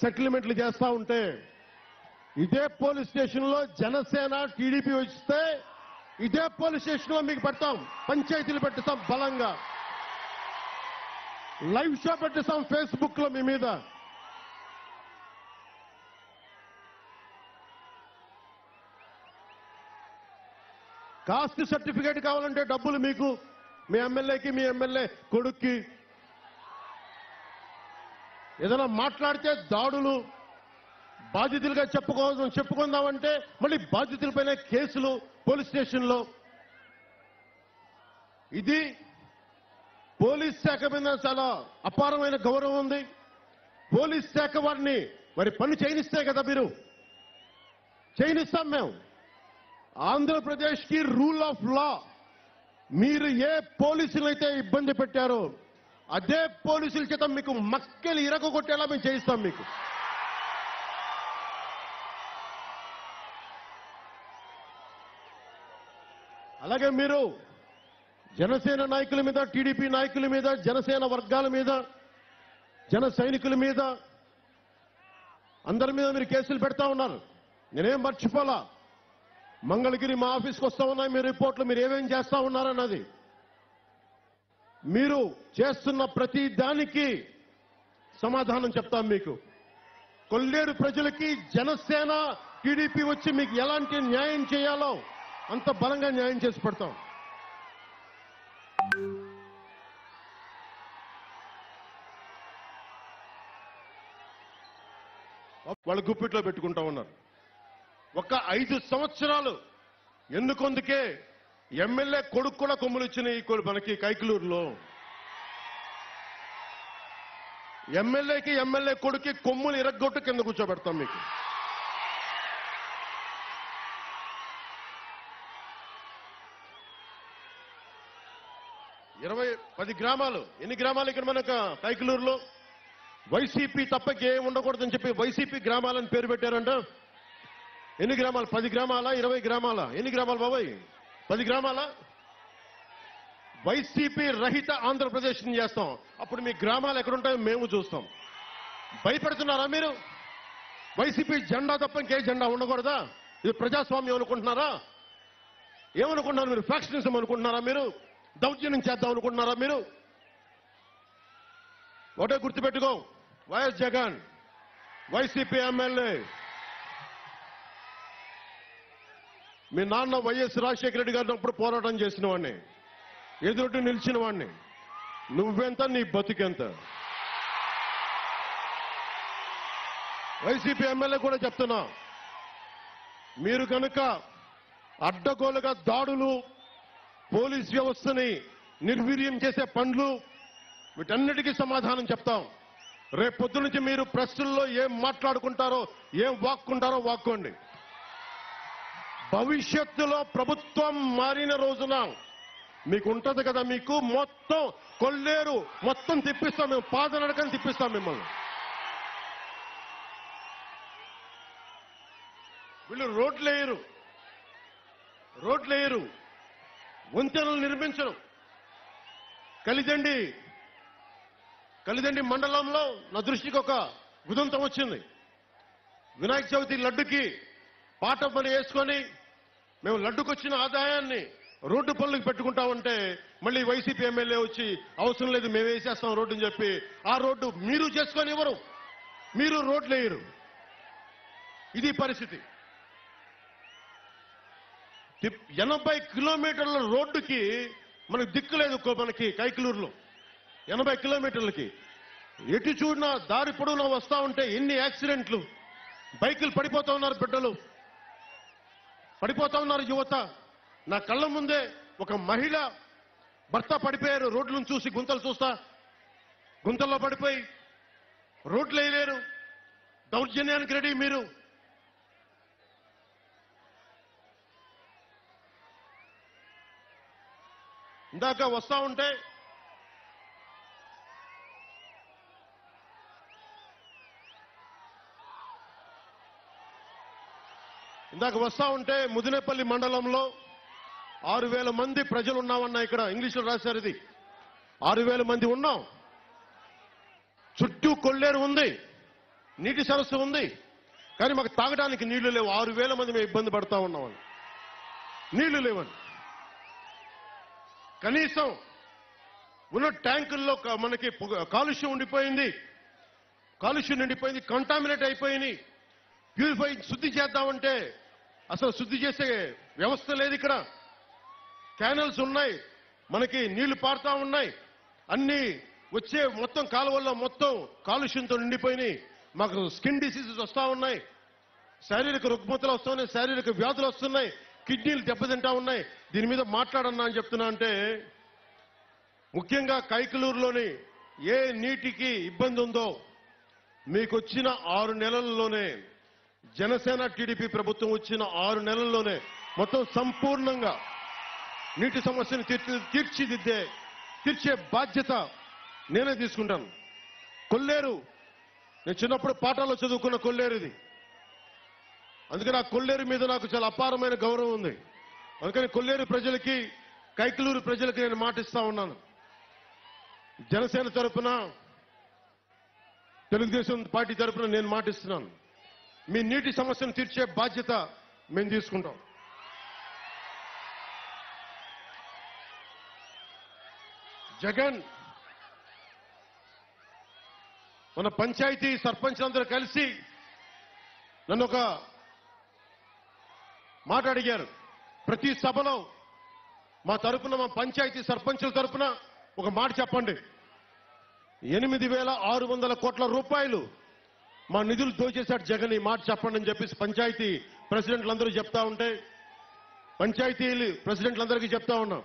సెటిల్మెంట్లు చేస్తా ఉంటే ఇదే పోలీస్ స్టేషన్లో జనసేన టీడీపీ వస్తే ఇదే పోలీస్ స్టేషన్లో మీకు పెడతాం. పంచాయతీలు పెట్టిస్తాం బలంగా. లైవ్ షో పెట్టిస్తాం ఫేస్బుక్లో మీ మీద. కాస్ట్ సర్టిఫికేట్ కావాలంటే డబ్బులు మీకు. మీ ఎమ్మెల్యేకి మీ ఎమ్మెల్యే కొడుక్కి ఏదైనా మాట్లాడితే దాడులు బాధితులుగా చెప్పుకో చెప్పుకుందామంటే మళ్ళీ బాధితులపైన కేసులు పోలీస్ స్టేషన్లో. ఇది పోలీస్ శాఖ మీద చాలా అపారమైన గౌరవం ఉంది. పోలీస్ శాఖ వారిని మరి పని చేయనిస్తే కదా మీరు? చేయనిస్తాం మేము. ఆంధ్రప్రదేశ్కి రూల్ ఆఫ్ లా. మీరు ఏ పోలీసులైతే ఇబ్బంది పెట్టారో అదే పోలీసుల చేత మీకు మక్కలు ఇరగొట్టేలా మేము చేయిస్తాం మీకు. అలాగే మీరు జనసేన నాయకుల మీద టీడీపీ నాయకుల మీద జనసేన వర్గాల మీద జన సైనికుల మీద అందరి మీద మీరు కేసులు పెడతా ఉన్నారు. నేనేం మర్చిపోలా. మంగళగిరి మా ఆఫీస్కి వస్తా ఉన్నాయి మీ రిపోర్ట్లు మీరు ఏమేం చేస్తా ఉన్నారన్నది. మీరు చేస్తున్న ప్రతి దానికి సమాధానం చెప్తాం మీకు. కొల్లేరు ప్రజలకి జనసేన టీడీపీ వచ్చి మీకు ఎలాంటి న్యాయం చేయాలో అంత బలంగా న్యాయం చేసి పెడతాం. వాళ్ళు గుప్పిట్లో పెట్టుకుంటా ఉన్నారు. ఒక ఐదు సంవత్సరాలు ఎందుకొందుకే ఎమ్మెల్యే కొడుకు కూడా కొమ్ములు ఇచ్చినాయి మనకి కైకలూరులో. ఎమ్మెల్యేకి ఎమ్మెల్యే కొడుకి కొమ్ములు ఇరగ్గొట్టు కింద కూర్చోబెడతాం మీకు. ఇరవై పది గ్రామాలు. ఎన్ని గ్రామాలు ఇక్కడ మనకు కైకలూరులో? వైసీపీ తప్పకి ఉండకూడదని చెప్పి వైసీపీ గ్రామాలని పేరు పెట్టారంట. ఎన్ని గ్రామాలు? పది గ్రామాల? ఇరవై గ్రామాల? ఎన్ని గ్రామాలు బాబాయ్? పది గ్రామాల వైసీపీ రహిత ఆంధ్రప్రదేశ్ చేస్తాం. అప్పుడు మీ గ్రామాలు ఎక్కడుంటాయో మేము చూస్తాం. భయపడుతున్నారా మీరు? వైసీపీ జెండా తప్ప ఇంకే జెండా ఉండకూడదా? ఇది ప్రజాస్వామ్యం అనుకుంటున్నారా? ఏమనుకుంటున్నారు మీరు? ఫ్యాక్షనిజం అనుకుంటున్నారా మీరు? దౌర్జన్యం చేద్దాం అనుకుంటున్నారా మీరు? ఒకటే గుర్తుపెట్టుకో. YS Jagan YCP MLA. మీ నాన్న వైఎస్ రాజశేఖర రెడ్డి గారిని అప్పుడు పోరాటం చేసిన వాడిని ఎదురు నిలిచిన వాడిని నువ్వెంత నీ బతికెంత? వైసీపీ ఎమ్మెల్యే కూడా చెప్తున్నా. మీరు కనుక అడ్డగోలుగా దాడులు పోలీస్ వ్యవస్థని నిర్వీర్యం చేసే పనులు వీటన్నిటికీ సమాధానం చెప్తాం. రేపు పొద్దు నుంచి మీరు ప్రశ్నల్లో ఏం మాట్లాడుకుంటారో ఏం వాక్కుంటారో వాక్కోండి. భవిష్యత్తులో ప్రభుత్వం మారిన రోజున మీకు ఉంటుంది కదా మీకు మొత్తం కొల్లేరు మొత్తం తిప్పిస్తాం మేము పాదనడకని తిప్పిస్తాం మిమ్మల్ని. వీళ్ళు రోడ్లు వేయరు. రోడ్లు వేయరు. వంతెనలు నిర్మించరు. కలిదండి కలిదండి మండలంలో నా దృష్టికి ఒక ఉదంతం వచ్చింది. వినాయక చవితి లడ్డుకి పాట పని వేసుకొని మేము లడ్డుకు వచ్చిన ఆదాయాన్ని రోడ్డు పనులకు పెట్టుకుంటామంటే మళ్ళీ వైసీపీ ఎమ్మెల్యే వచ్చి అవసరం లేదు మేము వేసేస్తాం రోడ్డుని చెప్పి ఆ రోడ్డు మీరు చేసుకొని ఇవ్వరు. మీరు రోడ్లు వేయరు. ఇది పరిస్థితి. ఎనభై కిలోమీటర్ల రోడ్డుకి మనకు దిక్కు లేదు మనకి కైకలూరులో. ఎనభై కిలోమీటర్లకి. ఎటు చూడినా దారి పొడవునా వస్తా ఉంటే ఎన్ని యాక్సిడెంట్లు. బైకులు పడిపోతూ ఉన్నారు బిడ్డలు. పడిపోతా ఉన్నారు యువత. నా కళ్ళ ముందే ఒక మహిళ భర్త పడిపోయారు. రోడ్లను చూసి గుంతలు చూస్తా. గుంతల్లో పడిపోయి రోడ్లు వేయలేరు. దౌర్జన్యానికి రెడీ మీరు. ఇందాక వస్తా ఉంటే ఇందాక వస్తా ఉంటే ముదినేపల్లి మండలంలో ఆరు వేల మంది ప్రజలు ఉన్నామన్నా ఇక్కడ ఇంగ్లీష్లో రాశారు ఇది. ఆరు వేల మంది ఉన్నాం. చుట్టూ కొల్లేరు ఉంది. నీటి సరస్సు ఉంది. కానీ మాకు తాగడానికి నీళ్ళు లేవు. ఆరు వేల మంది మేము ఇబ్బంది పడతా ఉన్నామని. నీళ్ళు లేవని. కనీసం ఉన్న ట్యాంకుల్లో మనకి కాలుష్యం ఉండిపోయింది. కాలుష్యం నిండిపోయింది. కంటామినేట్ అయిపోయింది ప్యూరిఫై శుద్ధి చేద్దామంటే అసలు శుద్ధి చేసే వ్యవస్థ లేదు ఇక్కడ. క్యానల్స్ ఉన్నాయి. మనకి నీళ్ళు పారుతా ఉన్నాయి. అన్ని వచ్చే మొత్తం కాలువల్లో మొత్తం కాలుష్యంతో నిండిపోయినాయి. మాకు స్కిన్ డిసీజెస్ వస్తూ ఉన్నాయి. శారీరక రుగ్మతలు వస్తున్నాయి శారీరక వ్యాధులు వస్తున్నాయి. కిడ్నీలు దెబ్బతింటా ఉన్నాయి. దీని మీద మాట్లాడన్నా అని చెప్తున్నా అంటే ముఖ్యంగా కైకలూరులోని ఏ నీటికి ఇబ్బంది ఉందో మీకు వచ్చిన ఆరు నెలల్లోనే జనసేన టీడీపీ ప్రభుత్వం వచ్చిన ఆరు నెలల్లోనే మొత్తం సంపూర్ణంగా నీటి సమస్యను తీర్చి తీర్చిదిద్దే తీర్చే బాధ్యత నేనే తీసుకుంటాను. కొల్లేరు నేను చిన్నప్పుడు పాఠాల్లో చదువుకున్న కొల్లేరు ఇది. అందుకని ఆ కొల్లేరు మీద నాకు చాలా అపారమైన గౌరవం ఉంది. అందుకని కొల్లేరు ప్రజలకి కైకలూరు ప్రజలకి నేను మాటిస్తా ఉన్నాను. జనసేన తరపున తెలుగుదేశం పార్టీ తరపున నేను మాటిస్తున్నాను మీ నీటి సమస్యను తీర్చే బాధ్యత మేము తీసుకుంటాం. జగన్ మన పంచాయతీ సర్పంచ్లందరూ కలిసి నన్ను ఒక మాట అడిగారు. ప్రతి సభలో మా తరపున మా పంచాయతీ సర్పంచుల తరపున ఒక మాట చెప్పండి. ఎనిమిది వేల ఆరు వందల కోట్ల రూపాయలు మా నిధులు దోచేశాడు జగన్ ఈ మాట చెప్పండి అని చెప్పేసి పంచాయతీ ప్రెసిడెంట్లందరూ చెప్తా ఉంటే పంచాయతీలు ప్రెసిడెంట్లందరికీ చెప్తా ఉన్నాం.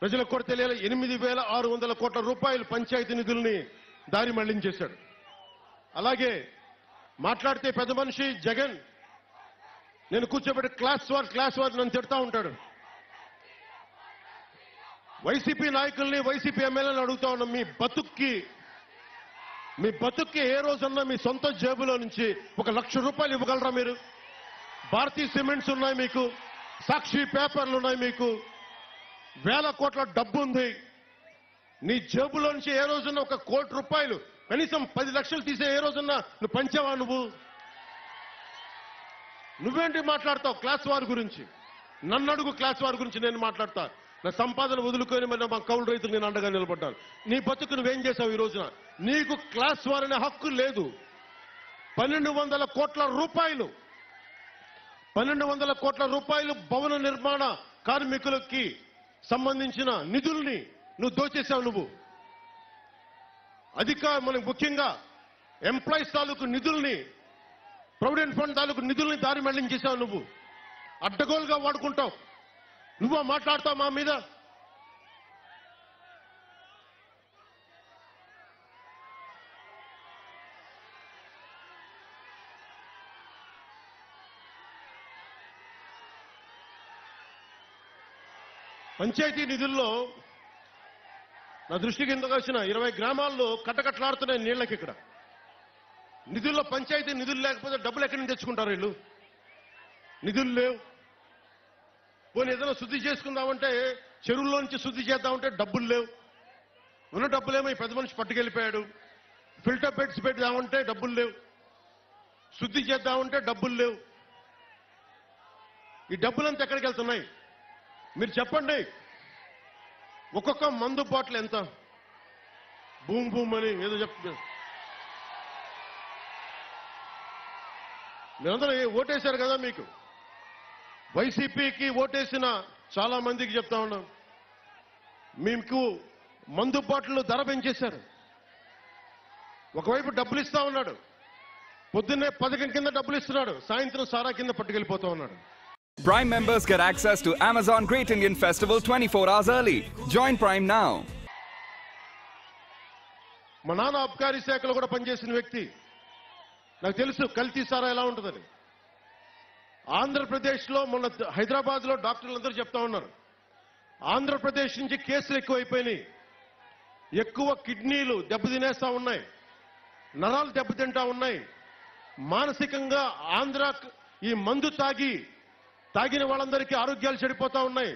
ప్రజలకు కూడా తెలియాలి ఎనిమిది వేల ఆరు వందల కోట్ల రూపాయలు పంచాయతీ నిధుల్ని దారి మళ్ళించేశాడు. అలాగే మాట్లాడితే పెద్ద మనిషి జగన్ నేను కూర్చోబెట్టి క్లాస్ వార్ క్లాస్ వార్ నన్ను తిడతా ఉంటాడు. వైసీపీ నాయకుల్ని వైసీపీ ఎమ్మెల్యేలను అడుగుతా ఉన్నాం మీ బతుక్కి మీ బతుక్కి ఏ రోజన్నా మీ సొంత జేబులో నుంచి ఒక లక్ష రూపాయలు ఇవ్వగలరా మీరు? భారతీయ సిమెంట్స్ ఉన్నాయి మీకు సాక్షి పేపర్లు ఉన్నాయి మీకు వేల కోట్ల డబ్బు ఉంది. నీ జేబులో నుంచి ఏ రోజున ఒక కోటి రూపాయలు కనీసం పది లక్షలు తీసే ఏ రోజున నువ్వు పంచావా నువ్వు? నువ్వేంటి మాట్లాడతావు క్లాస్ వారి గురించి? నన్ను అడుగు క్లాస్ వారి గురించి నేను మాట్లాడతా. నా సంపాదన వదులుకొని మరి మా కౌలు రైతులు నేను అండగా నిలబడ్డాను. నీ బతుకు నువ్వేం చేసావు ఈ రోజున? నీకు క్లాస్ వారనే హక్కు లేదు. పన్నెండు వందల కోట్ల రూపాయలు. పన్నెండు వందల కోట్ల రూపాయలు భవన నిర్మాణ కార్మికులకి సంబంధించిన నిధుల్ని నువ్వు దోచేశావు నువ్వు. అధిక మనకు ముఖ్యంగా ఎంప్లాయీస్ తాలూకు నిధుల్ని ప్రొవిడెంట్ ఫండ్ తాలూకు నిధుల్ని దారి మళ్ళించేశావు నువ్వు. అడ్డగోలుగా వాడుకుంటావు. నువ్వు మాట్లాడతావు మా మీద? పంచాయతీ నిధుల్లో నా దృష్టికి ఎందుకు వచ్చిన ఇరవై గ్రామాల్లో కట్టకట్లాడుతున్నాయి నీళ్ళకి ఇక్కడ. నిధుల్లో పంచాయతీ నిధులు లేకపోతే డబ్బులు ఎక్కడి నుంచి తెచ్చుకుంటారు వీళ్ళు? నిధులు లేవు. పోనీ ఏదైనా శుద్ధి చేసుకుందామంటే చెరువుల్లో నుంచి శుద్ధి చేద్దామంటే డబ్బులు లేవు. ఉన్న డబ్బులేమో ఈ పెద్ద మనిషి పట్టుకెళ్ళిపోయాడు. ఫిల్టర్ బెడ్స్ పెడదామంటే డబ్బులు లేవు. శుద్ధి చేద్దామంటే డబ్బులు లేవు. ఈ డబ్బులంతా ఎక్కడికి వెళ్తున్నాయి? మీరు చెప్పండి. ఒక్కొక్క మందు బాటిల్ ఎంత? బూమ్ బూమ్ అని ఏదో చెప్తున్నారు మీరందరూ ఓటేశారు కదా మీకు? వైసీపీకి ఓటేసిన చాలా మందికి చెప్తా ఉన్నాం. మీకు మందు బాటిల్ ధర పెంచేశారు. ఒకవైపు డబ్బులు ఇస్తా ఉన్నాడు. పొద్దున్నే పథకం కింద డబ్బులు ఇస్తున్నాడు. సాయంత్రం సారా కింద పట్టుకెళ్ళిపోతా ఉన్నాడు. Prime members get access to Amazon Great Indian Festival 24 hours early. Join Prime now. మా నాన్న అబ్కారీ శాఖలో కూడా పనిచేసిన వ్యక్తి. నాకు తెలుసు కల్తీ సారా ఎలా ఉంటుందని. ఆంధ్రప్రదేశ్లో మొన్న హైదరాబాద్లో డాక్టర్లందరూ చెప్తా ఉన్నారు. ఆంధ్రప్రదేశ్ నుంచి కేసులు ఎక్కువైపోయినాయి. ఎక్కువ కిడ్నీలు దెబ్బతినేస్తా ఉన్నాయి. నరాలు దెబ్బతింటా ఉన్నాయి. మానసికంగా ఆంధ్ర ఈ మందు తాగి తాగిన వాళ్ళందరికీ ఆరోగ్యాలు చెడిపోతా ఉన్నాయి.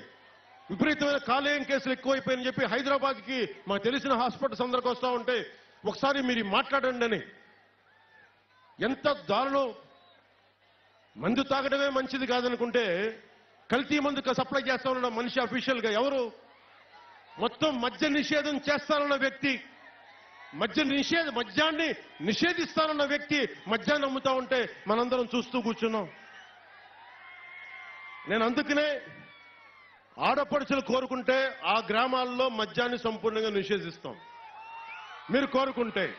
విపరీతమైన కాలేయం కేసులు ఎక్కువైపోయాయని చెప్పి హైదరాబాద్కి మాకు తెలిసిన హాస్పిటల్స్ అందరికి వస్తూ ఉంటే ఒకసారి మీరు మాట్లాడండి అని. ఎంత దారుణం మందు తాగడమే మంచిది కాదనుకుంటే కల్తీ మందు సప్లై చేస్తామన్న మనిషి అఫీషియల్గా ఎవరు? మొత్తం మద్య నిషేధం చేస్తానన్న వ్యక్తి మద్య నిషేధ మద్యాన్ని నిషేధిస్తానన్న వ్యక్తి మద్యాన్ని అమ్ముతా ఉంటే మనందరం చూస్తూ కూర్చున్నాం. నేను అందుకనే ఆడపడుచులు కోరుకుంటే ఆ గ్రామాల్లో మద్యాన్ని సంపూర్ణంగా నిషేధిస్తాం. మీరు కోరుకుంటే.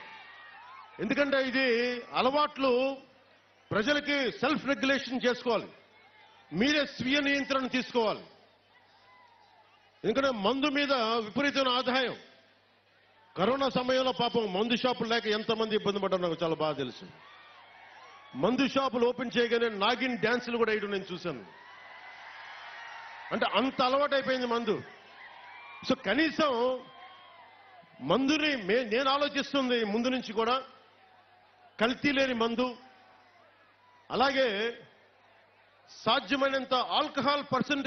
ఎందుకంటే ఇది అలవాట్లు ప్రజలకి సెల్ఫ్ రెగ్యులేషన్ చేసుకోవాలి. మీరే స్వీయ నియంత్రణ తీసుకోవాలి. ఎందుకంటే మందు మీద విపరీతమైన ఆదాయం. కరోనా సమయంలో పాపం మందు షాపులు లేక ఎంతమంది ఇబ్బంది పడ్డారు నాకు చాలా బాగా తెలుసు. మందు షాపులు ఓపెన్ చేయగానే నాగిన్ డ్యాన్సులు కూడా వేయడం నేను చూశాను. అంటే అంత అలవాటైపోయింది మందు. సో కనీసం మందుని మే నేను ఆలోచిస్తుంది ముందు నుంచి కూడా కల్తీ లేని మందు అలాగే సాధ్యమైనంత ఆల్కహాల్ పర్సంటేజ్